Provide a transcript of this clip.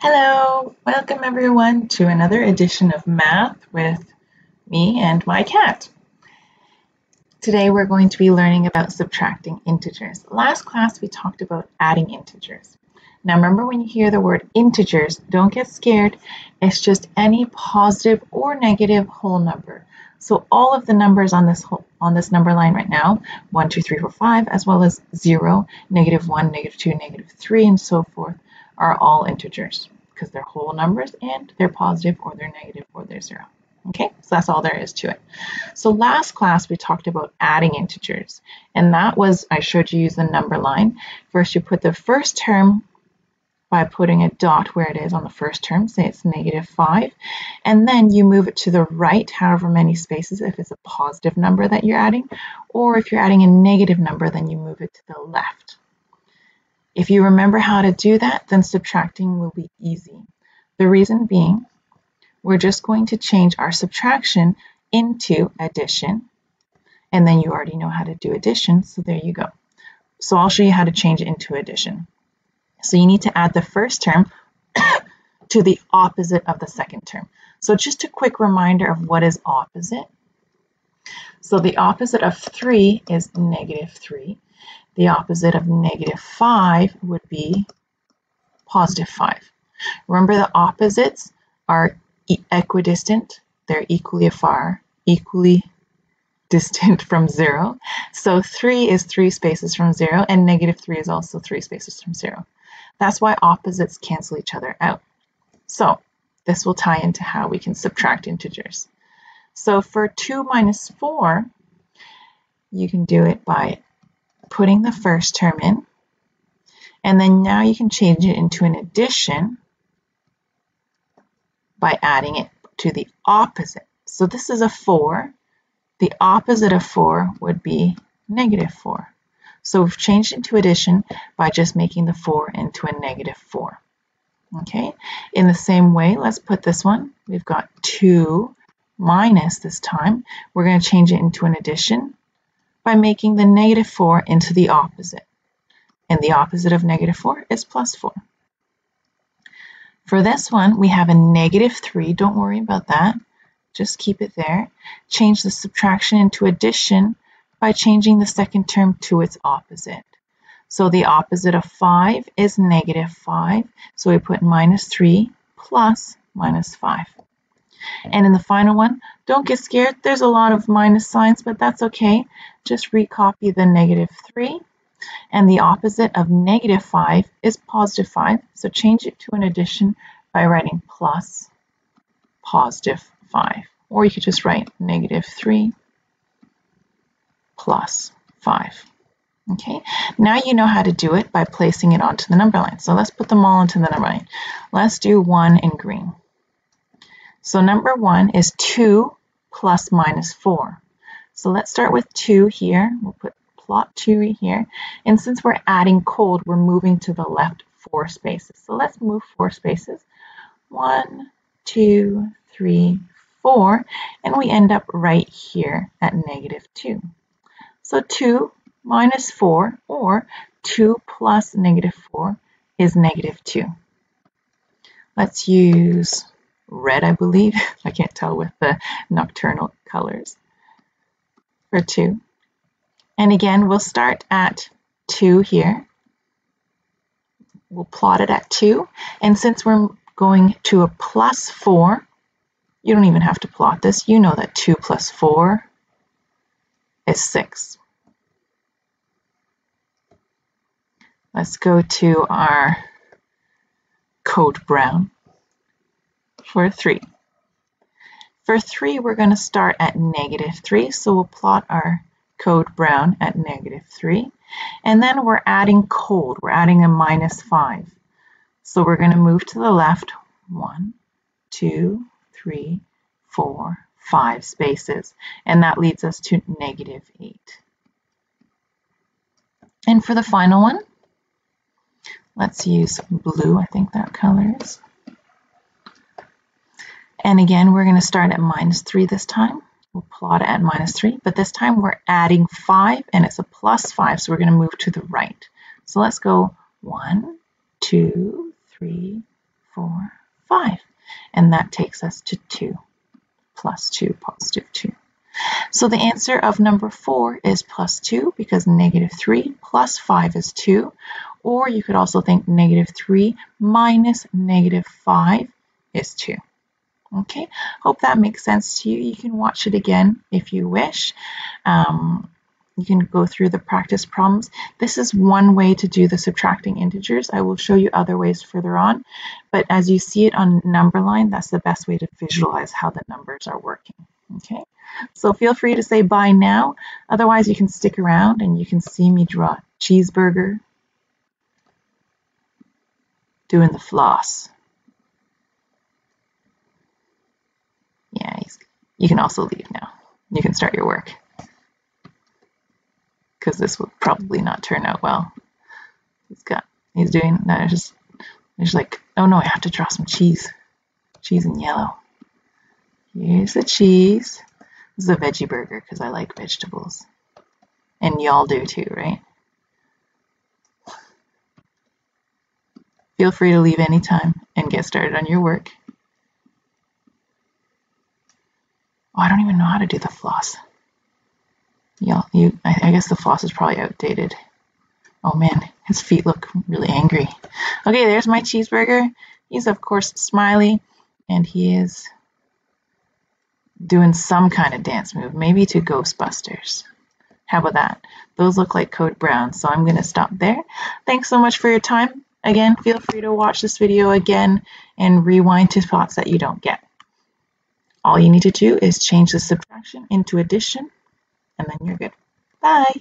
Hello, welcome everyone to another edition of Math with me and my cat. Today we're going to be learning about subtracting integers. Last class we talked about adding integers. Now remember when you hear the word integers, don't get scared. It's just any positive or negative whole number. So all of the numbers on this whole, on this number line right now, 1, 2, 3, 4, 5, as well as 0, negative 1, negative 2, negative 3, and so forth, are all integers because they're whole numbers and they're positive or they're negative or they're zero. Okay, so that's all there is to it. So last class we talked about adding integers and that was, I showed you use the number line. First you put the first term by putting a dot where it is on the first term, say it's negative 5, and then you move it to the right however many spaces if it's a positive number that you're adding, or if you're adding a negative number then you move it to the left. If you remember how to do that, then subtracting will be easy. The reason being, we're just going to change our subtraction into addition. And then you already know how to do addition, so there you go. So I'll show you how to change it into addition. So you need to add the first term to the opposite of the second term. So just a quick reminder of what is opposite. So the opposite of 3 is negative 3. The opposite of negative 5 would be positive 5. Remember the opposites are equidistant. They're equally far, equally distant from 0. So 3 is 3 spaces from 0, and negative 3 is also 3 spaces from 0. That's why opposites cancel each other out. So this will tie into how we can subtract integers. So for 2 minus 4, you can do it by putting the first term in. And then now you can change it into an addition by adding it to the opposite. So this is a 4. The opposite of 4 would be negative 4. So we've changed it to addition by just making the 4 into a negative 4. Okay, in the same way, let's put this one. We've got 2 minus this time. We're going to change it into an addition by making the negative 4 into the opposite. And the opposite of negative 4 is plus 4. For this one, we have a negative 3. Don't worry about that. Just keep it there. Change the subtraction into addition by changing the second term to its opposite. So the opposite of 5 is negative 5. So we put minus 3 plus minus 5. And in the final one, don't get scared. There's a lot of minus signs, but that's okay. Just recopy the negative 3. And the opposite of negative 5 is positive 5. So change it to an addition by writing plus positive 5. Or you could just write negative 3 plus 5. Okay, now you know how to do it by placing it onto the number line. So let's put them all into the number line. Let's do 1 in green. So number 1 is 2 plus minus 4. So let's start with 2 here. We'll put plot 2 right here. And since we're adding cold, we're moving to the left 4 spaces. So let's move 4 spaces. 1, 2, 3, 4. And we end up right here at negative 2. So 2 minus 4, or 2 plus negative 4, is negative 2. Let's use red, I believe. I can't tell with the nocturnal colors for 2. And again, we'll start at 2 here. We'll plot it at 2. And since we're going to a plus 4, you don't even have to plot this. You know that 2 plus 4 is 6. Let's go to our code brown for 3. For 3, we're going to start at negative 3, so we'll plot our code brown at negative 3. And then we're adding cold, we're adding a minus 5. So we're going to move to the left, 1, 2, 3, 4, 5 spaces, and that leads us to negative 8. And for the final one, let's use blue, I think that color is. And again, we're going to start at minus 3 this time. We'll plot at minus 3, but this time we're adding 5, and it's a plus 5, so we're going to move to the right. So let's go 1, 2, 3, 4, 5. And that takes us to 2 plus 2, positive 2. So the answer of number 4 is plus 2 because negative 3 plus 5 is 2. Or you could also think negative 3 minus negative 5 is 2. Okay, hope that makes sense to you. You can watch it again if you wish. Um, you can go through the practice problems. This is one way to do the subtracting integers. I will show you other ways further on, but as you see it on number line, that's the best way to visualize how the numbers are working. Okay, so feel free to say bye now. Otherwise, you can stick around and you can see me draw cheeseburger doing the floss. Yeah, you can also leave now. You can start your work because this would probably not turn out well. He's got, he's doing that. Just, he's like, oh no, I have to draw some cheese. Cheese in yellow. Here's the cheese. This is a veggie burger because I like vegetables. And y'all do too, right? Feel free to leave anytime and get started on your work. Oh, I don't even know how to do the floss. Yeah, you. I, I guess the floss is probably outdated. Oh man, his feet look really angry. Okay, there's my cheeseburger. He's of course smiley, and he is doing some kind of dance move, maybe to Ghostbusters. How about that? Those look like Code Brown, so I'm going to stop there. Thanks so much for your time. Again, feel free to watch this video again and rewind to spots that you don't get. All you need to do is change the subtraction into addition and then you're good. Bye.